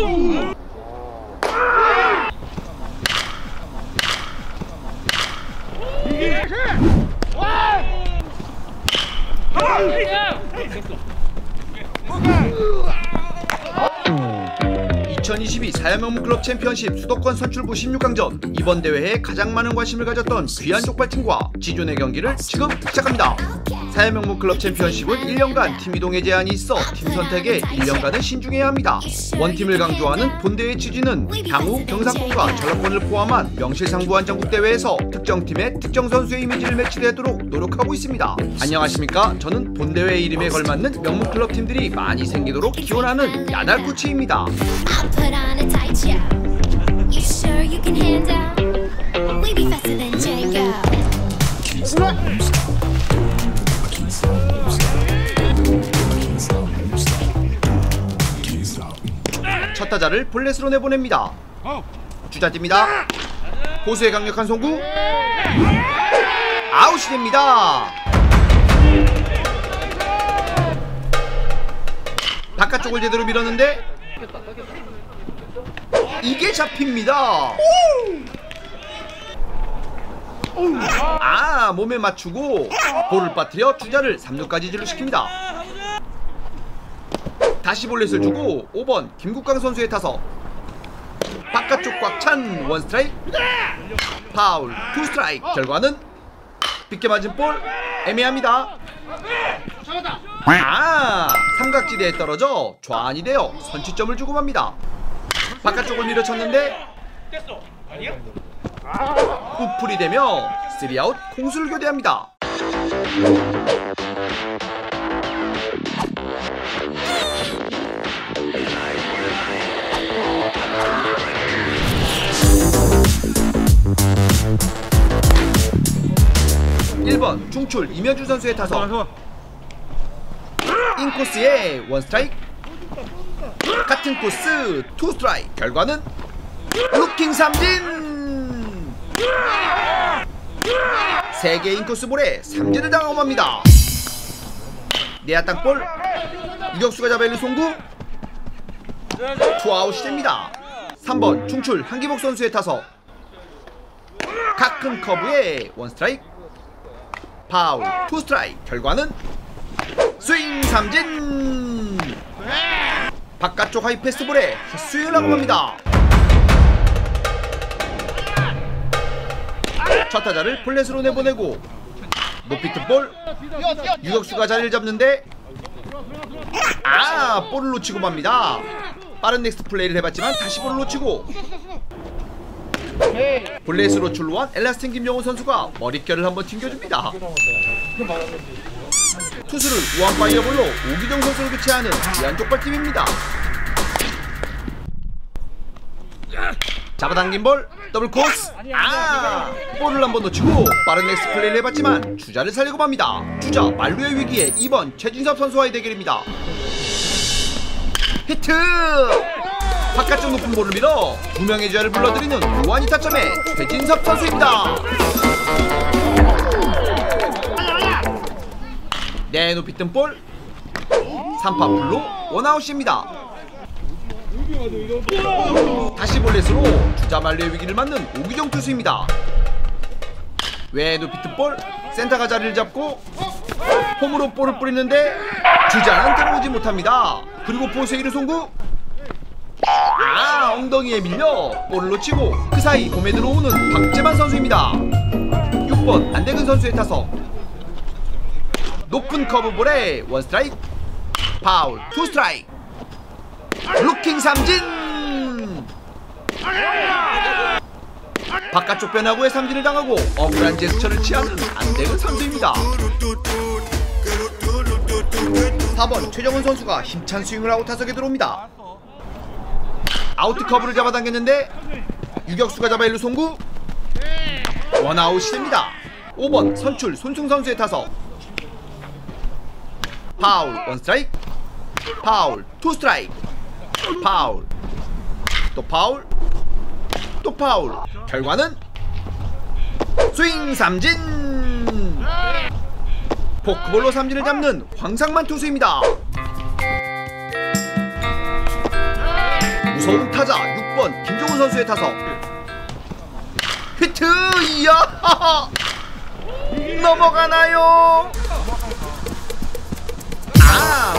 Boom! (2022) 사야명문 클럽 챔피언십 수도권 선출부 16강전. 이번 대회에 가장 많은 관심을 가졌던 귀한 족발팀과 지존의 경기를 지금 시작합니다. 사야명문 클럽 챔피언십은 1년간 팀 이동의 제한이 있어 팀 선택에 1년간은 신중해야 합니다. 원팀을 강조하는 본대의 취지는 향후 경상권과 전라권을 포함한 명실상부한 전국대회에서 특정 팀의 특정 선수의 이미지를 매치되도록 노력하고 있습니다. 안녕하십니까? 저는 본대회 이름에 걸맞는 명문 클럽 팀들이 많이 생기도록 기원하는 야달 코치입니다. I'll put 첫 타자를 볼넷으로 내보냅니다. 주자 뜁니다. 보수의 강력한 송구. 아웃이 됩니다. 바깥쪽을 제대로 밀었는데 이게 잡힙니다. 아 몸에 맞추고 볼을 빠뜨려 주자를 3루까지 진루시킵니다. 다시 볼넷을 주고 5번 김국강 선수의 타석. 바깥쪽 꽉 찬 원스트라이크. 파울 투 스트라이크. 결과는 빗겨 맞은 볼 애매합니다. 아 삼각지대에 떨어져 좌안이 되어 선취점을 주고 맙니다 바깥쪽을 밀어쳤는데 우플이 되며 3아웃 공수를 교대합니다. 1번 중출 이면주 선수의 타석. 인코스의 원스트라이크 같은 코스 투 스트라이크. 결과는 루킹 삼진! 세개 인코스 볼에 삼진을 당하고 맙니다. 내야 땅볼 유격수가 잡아 1루 송구. 투아웃이 됩니다. 3번 중출 한기복 선수의 타석. 가끔 커브의 원스트라이크. 파울 투 스트라이크. 결과는 스윙 삼진 바깥쪽 high 패스트볼에 스윙을 하고 맙니다. 첫 타자를 볼넷으로 내보내고 높이 뜬볼. 유격수가 자리를 잡는데 아 볼을 놓치고 맙니다. 빠른 next 플레이를 해봤지만 다시 볼을 놓치고 블레이스로 출루한 엘라스틴 김영호 선수가 머릿결을 한번 튕겨줍니다. 투수를 우한 파이어볼로 오기정 선수를 교체하는 귀한 족발팀입니다. 잡아당긴 볼 더블 코스 아 볼을 한번 놓치고 빠른 넥스 플레이를 해봤지만 주자를 살리고 맙니다. 주자 말루의 위기에 2번 최진섭 선수와의 대결입니다. 히트! 바깥쪽 높은 볼을 밀어 두 명의 주자를 불러들이는 무한히 타점의 최진섭 선수입니다. 네 높이 뜬 볼. 3파 풀로 원아웃입니다. 다시 볼넷으로 주자 말레의 위기를 맞는 오기정 투수입니다. 외 높이 뜬 볼. 센터가 자리를 잡고 홈으로 볼을 뿌리는데 주자는 들어오지 못합니다. 그리고 포수의 1루 송구 아 엉덩이에 밀려 볼을 놓치고 그 사이 홈에 들어오는 박재만 선수입니다 6번 안대근 선수의 타석 높은 커브볼에 원 스트라이크 파울 투 스트라이크. 루킹 삼진! 바깥쪽 변화구에 삼진을 당하고 억울한 제스처를 취하는 안대근 선수입니다. 4번 최정훈 선수가 힘찬 스윙을 하고 타석에 들어옵니다. 아웃 커브를 잡아당겼는데 유격수가 잡아 1루 송구. 원아웃이 됩니다. 5번 선출 손승 선수의 타석 파울. 원 스트라이크. 파울. 투 스트라이크. 파울. 또 파울. 또 파울. 결과는 스윙 삼진. 포크볼로 삼진을 잡는 황상만 투수입니다. 무서운 타자 6번 김종훈 선수의 타석. 히트! 이야! 넘어가나요? 아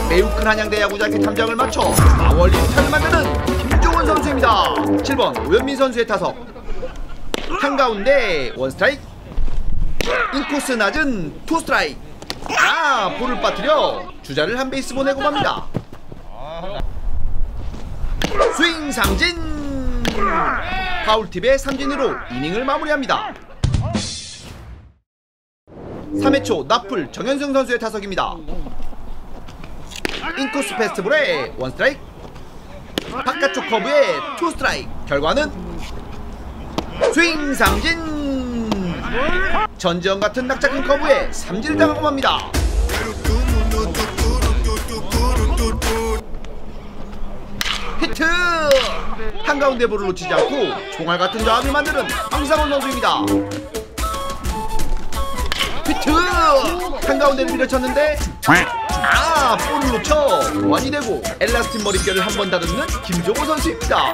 매우 큰 한양대 야구장의 탐장을 맞춰 마월리 타를 만드는 김종훈 선수입니다. 7번 오현민 선수의 타석. 한가운데 원스트라이크. 인코스 낮은 투스트라이크. 아 볼을 빠뜨려 주자를 한 베이스 보내고 맙니다. 스윙 삼진. 파울팁의 삼진으로 이닝을 마무리합니다. 3회 초 나풀 정현승 선수의 타석입니다 인코스 패스트볼의 원스트라이크 바깥쪽 커브의 투스트라이크. 결과는 스윙 삼진. 전지현 같은 낙작한 커브에 삼진을 당하고 맙니다. 히트! 한가운데 볼을 놓치지 않고 총알 같은 좌안을 만드는 황상원 선수입니다. 히트! 한가운데를 밀어쳤는데 아 볼을 놓쳐 원이 되고 엘라스틴 머릿결을 한 번 다듬는 김종호 선수입니다.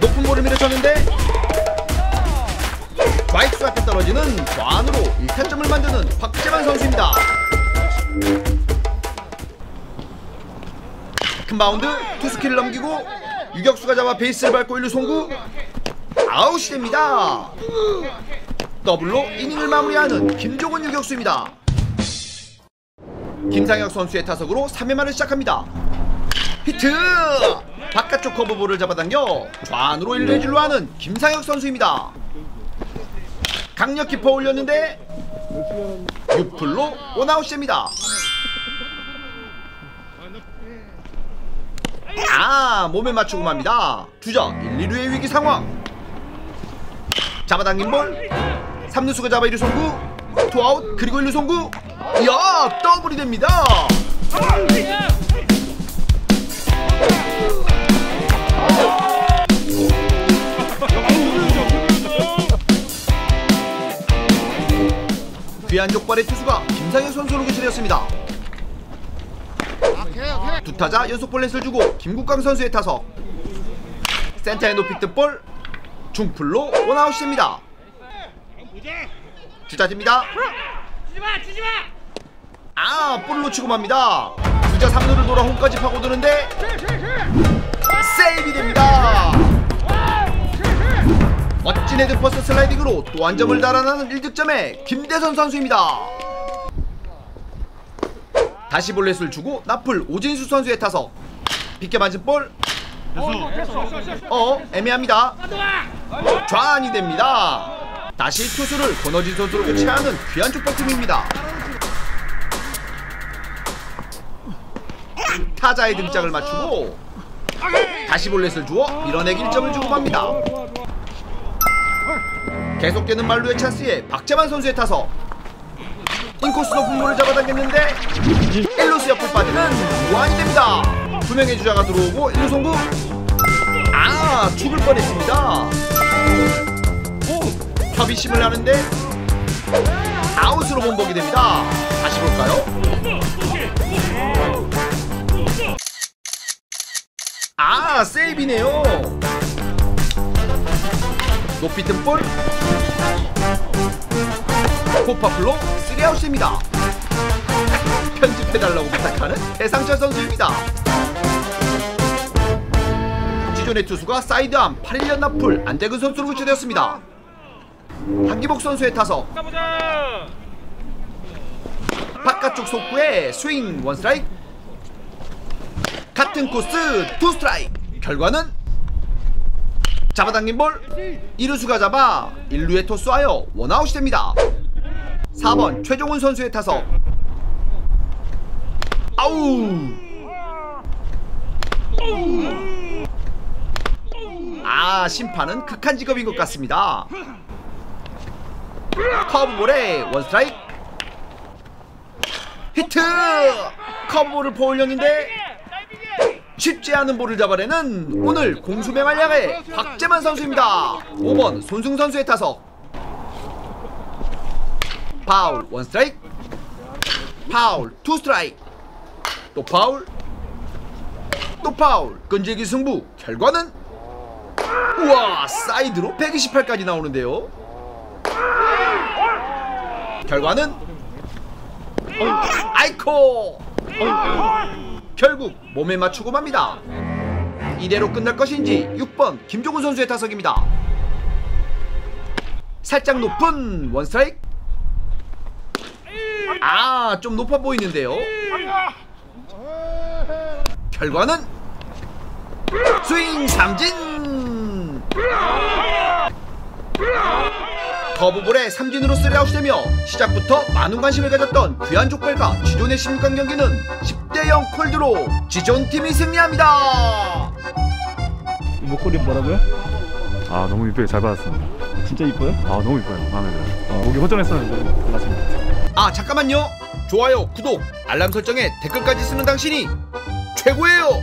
높은 볼을 밀어쳤는데 마이크 앞에 떨어지는 좌안으로 1타점을 만드는 박재만 선수입니다. 큰 바운드 투수 키를 넘기고 유격수가 잡아 베이스를 밟고 1루 송구. 아웃이 됩니다. 더블로 이닝을 마무리하는 김종훈 유격수입니다 김상혁 선수의 타석으로 3회말을 시작합니다. 히트! 바깥쪽 커브볼을 잡아당겨 좌안으로 1루에 하는 김상혁 선수입니다. 강력히 퍼 올렸는데 유플로 원아웃입니다. 아 몸에 맞추고 맙니다. 주자 1, 2루의 위기 상황. 잡아당긴 볼. 3루수가 잡아 1루 송구. 투아웃 그리고 1루 송구 이야 더블이 됩니다. 귀한 족발의 투수가 김상현 선수로 교체되었습니다. 두 타자 연속 볼넷을 주고 김국강 선수의 타석. 센터에 높이 뜬볼 중풀로 원아웃입니다. 주자집니다 아 볼을 놓치고 맙니다. 주자 3루를 돌아 홈까지 파고드는데 세이브 됩니다. 멋진 head-first 슬라이딩으로 또 한 점을 달아나는 1득점에 김대선 선수입니다. 다시 볼넷을 주고 나풀 오진수 선수의 타석. 빗게 맞은 볼. 어, 애매합니다. 좌안이 됩니다. 다시 투수를 권호진 선수로 교체하는 귀한 축복팀입니다. 타자의 등짝을 맞추고 다시 볼넷을 주어 밀어내기 1점을 주고 맙니다. 계속되는 말루의 찬스에 박재만 선수의 타석 인코스 높은 볼을 잡아당겼는데 1루스 옆을 빠지는 무한이 됩니다. 두 명의 주자가 들어오고 1루 송구 아 죽을 뻔했습니다. 오 협의심을 하는데 아웃으로 몸보기 됩니다. 다시 볼까요? 아 세이비네요. 높이 뜬 볼. 포파플로 3아웃입니다. 편집해달라고 부탁하는 대상철 선수입니다. 기존의 투수가 사이드암 8년 나풀 안대근 선수로 교체되었습니다. 한기복 선수의 타석. 바깥쪽 속구에 스윙 원 스트라이크. 같은 코스 투 스트라이크. 결과는 잡아당긴 볼 2루수가 잡아 1루에 토스하여 원아웃이 됩니다. 4번 최종훈 선수의 타석. 아우! 아 심판은 극한 직업인 것 같습니다 커브볼에 원스트라이크. 히트! 커브볼을 포올렸는데 쉽지 않은 볼을 잡아내는 오늘 공수배 말량의 박재만 선수입니다. 5번 손승 선수의 타석. 파울 원 스트라이크. 파울 투 스트라이크. 또 파울. 또 파울. 끈질기 승부. 결과는 우와 사이드로 128까지 나오는데요 결과는? 아이코! 결국 몸에 맞추고 맙니다. 이대로 끝날 것인지 6번 김종훈 선수의 타석입니다. 살짝 높은 원스트라이크. 아좀 높아 보이는데요. 결과는 스윙 삼진 커브볼에 삼진으로 쓰리아웃되며 시작부터 많은 관심을 가졌던 귀한 족발과 지존의 16강 경기는 10대0 콜드로 지존 팀이 승리합니다 목걸이 뭐라고요? 아 너무 이쁘게 잘 받았습니다. 진짜 이뻐요? 아 너무 이뻐요. 마음에 들어요. 목이 허전했었는데 같아요. 아 잠깐만요 좋아요 구독 알람 설정에 댓글까지 쓰는 당신이 최고예요